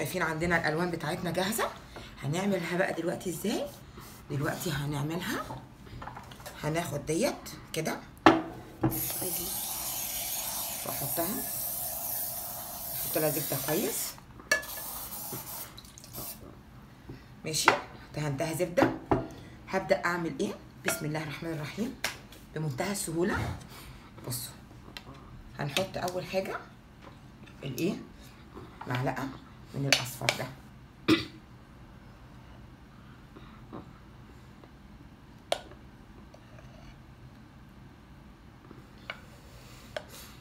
شايفين عندنا الألوان بتاعتنا جاهزة. هنعملها بقى دلوقتي إزاي؟ دلوقتي هنعملها هناخد ديت كده وأحطها. أحط لها زبدة كويس. ماشي؟ دهنتها زبدة. هبدأ أعمل إيه؟ بسم الله الرحمن الرحيم. بمنتهى السهولة. بصوا هنحط أول حاجة الإيه؟ معلقة. من الأصفر ده.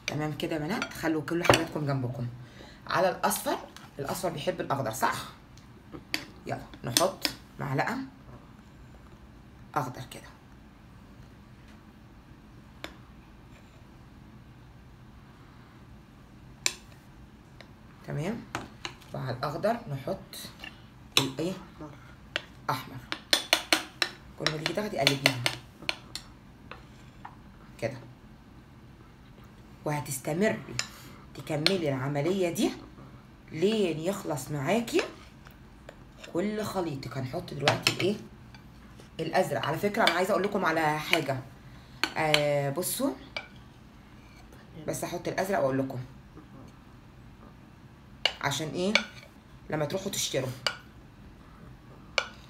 تمام كده يا بنات؟ خلوا كل حاجاتكم جنبكم. على الأصفر الأصفر بيحب الأخضر صح؟ يلا نحط معلقة أخضر كده. تمام؟ وعلى الأخضر نحط الإيه؟ أحمر. كل ما تيجي تاخدي قلبيها. كده. وهتستمري تكملي العملية دي لين يخلص معاكي كل خليطك هنحط دلوقتي الإيه؟ الأزرق. على فكرة أنا عايزة أقول لكم على حاجة. آه بصوا. بس هحط الأزرق وأقول لكم. عشان إيه؟ لما تروحوا تشتروا.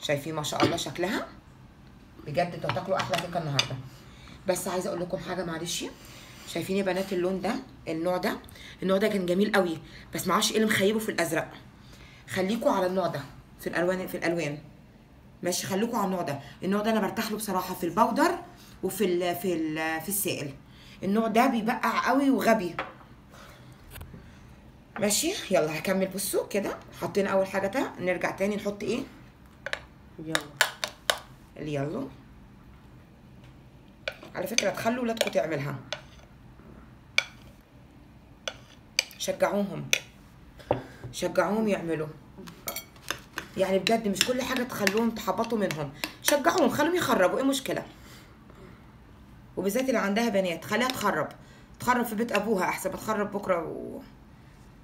شايفين ما شاء الله شكلها؟ بجد أنتوا هتاكلوا أحلى كيكة النهارده. بس عايزة أقول لكم حاجة معلش. شايفين يا بنات اللون ده النوع ده؟ النوع ده كان جميل قوي بس معرفش إيه اللي مخيبه في الأزرق. خليكوا على النوع ده في الألوان في الألوان. ماشي خليكوا على النوع ده. النوع ده أنا برتاح له بصراحة في البودر وفي ال في ال في السائل. النوع ده بيبقع قوي وغبي. ماشي يلا هكمل بصوا كده. حطينا أول حاجة ده نرجع تاني نحط إيه؟ يلا. اليالو على فكرة تخلوا ولادكم تعملها. شجعوهم. شجعوهم يعملوا. يعني بجد مش كل حاجة تخلوهم تحبطوا منهم. شجعوهم خلوهم يخربوا إيه المشكلة؟ وبالذات اللي عندها بنات خليها تخرب. تخرب في بيت أبوها أحسن ما تخرب بكرة و...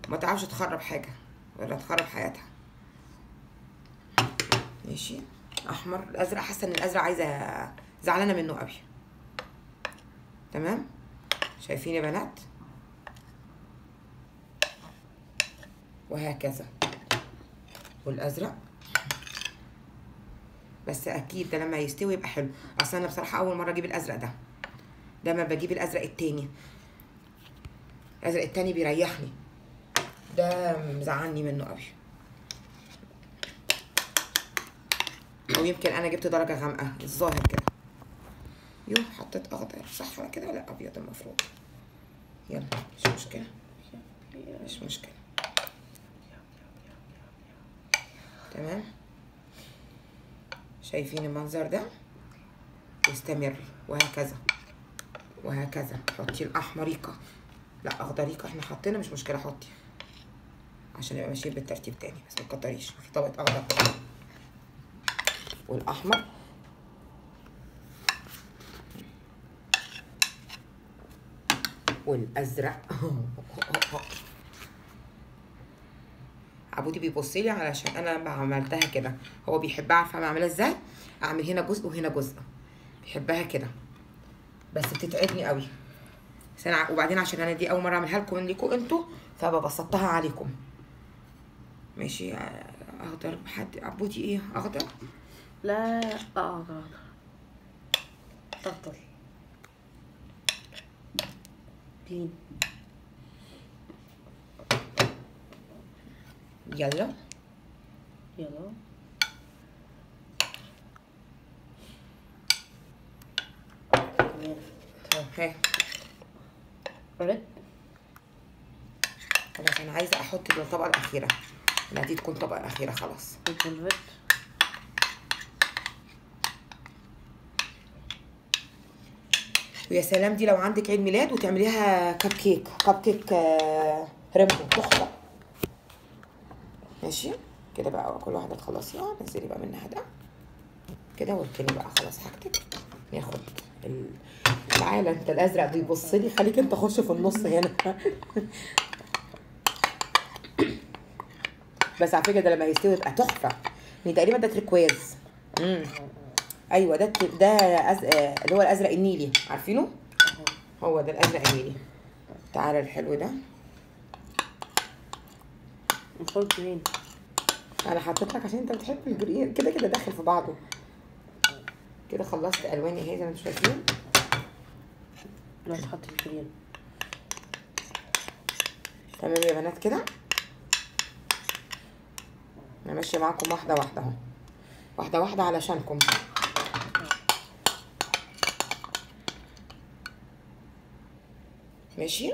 ما تعرفش تخرب حاجة ولا تخرب حياتها. ماشي. أحمر الأزرق حاسة إن الأزرق عايزة زعلانة منه قوي. تمام؟ شايفين يا بنات؟ وهكذا. والأزرق. بس أكيد ده لما يستوي يبقى حلو. أصل أنا بصراحة أول مرة أجيب الأزرق ده. دايما بجيب الأزرق التاني. الأزرق التاني بيريحني. ده مزعلني منه قوي. أو يمكن أنا جبت درجة غامقة الظاهر كده. يو حطيت أخضر. صح ولا كده؟ ولا أبيض المفروض. يلا مش مشكلة. مش مشكلة. تمام؟ شايفين المنظر ده؟ واستمري وهكذا. وهكذا. حطي الاحمريقه لا اخضريقه إحنا حطينا مش مشكلة حطي. عشان نبقى ماشيين بالترتيب تاني بس ما تكتريش. في طبقة أخضر. والأحمر. والأزرق. عبودي بيبص لي علشان أنا لما عملتها كده هو بيحبها عارفة بعملها إزاي؟ أعمل هنا جزء وهنا جزء. بيحبها كده. بس بتتعبني قوي. وبعدين عشان أنا دي أول مرة أعملها لكم ليكم أنتوا فببسطها عليكم. ماشي اخضر حد عبودي إيه؟ اخضر لا أقدر تفضل جين يلا. يلا. ها خلاص أنا عايزة أحط الطبقة الأخيرة. دي تكون الطبقه الأخيرة خلاص. ويا سلام دي لو عندك عيد ميلاد وتعمليها cupcake cupcake rainbow تحفة. ماشي؟ كده بقى كل واحدة تخلصيها نزلي بقى منها ده. كده واركني بقى خلاص حاجتك. ناخد ال... تعالى انت الأزرق بيبص لي خليك انت خش في النص هنا. بس على فكرة ده لما يستوي يبقى تحفة. يعني تقريبا ده تريكواز امم أيوه ده ده أز... اللي هو الأزرق النيلي. عارفينه؟ هو ده الأزرق النيلي. تعالى الحلو ده. نحط فين أنا حطيت لك عشان أنت بتحب ال green. كده كده داخل في بعضه. كده خلصت ألواني أهي زي ما أنتم شايفين. لا تحط ال green. تمام يا بنات كده؟ أنا ماشيه معاكم واحدة واحدة اهو. واحدة واحدة علشانكم. ماشي؟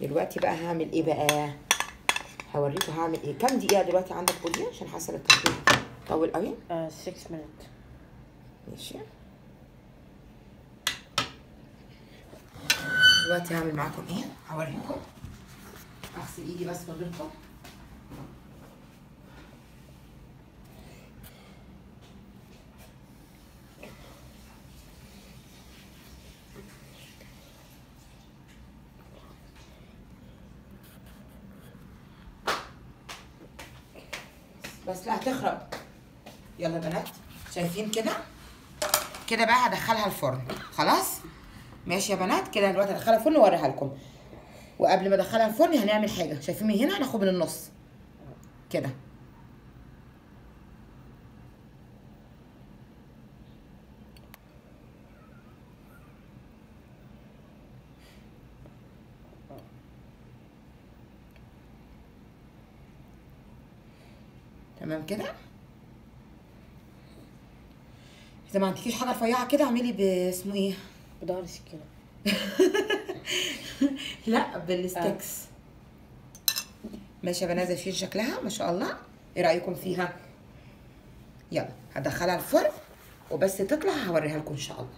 دلوقتي بقى هعمل إيه بقى؟ هوريكم هعمل إيه. كام دقيقة دلوقتي عندك بودي عشان حاسة التصوير طول قوي. آه 6 minutes. ماشي. دلوقتي هعمل معاكم إيه؟ هوريكم. أغسل ايدي بس من غيركم بس لا هتخرب يلا يا بنات شايفين كده؟ كده بقى هدخلها الفرن. خلاص؟ ماشي يا بنات كده دلوقتي هدخلها الفرن وأوريها لكم. وقبل ما أدخلها الفرن هنعمل حاجة. شايفين من هنا؟ هناخد من النص. كده. تمام كده؟ إذا ما عندكيش حاجة رفيعة كده اعملي باسمه إيه؟ بظهر السكينة لا بالستيكس. ماشي يا بنات شايفين شكلها ما شاء الله. إيه رأيكم فيها؟ يلا هدخلها الفرن وبس تطلع هوريها لكم إن شاء الله.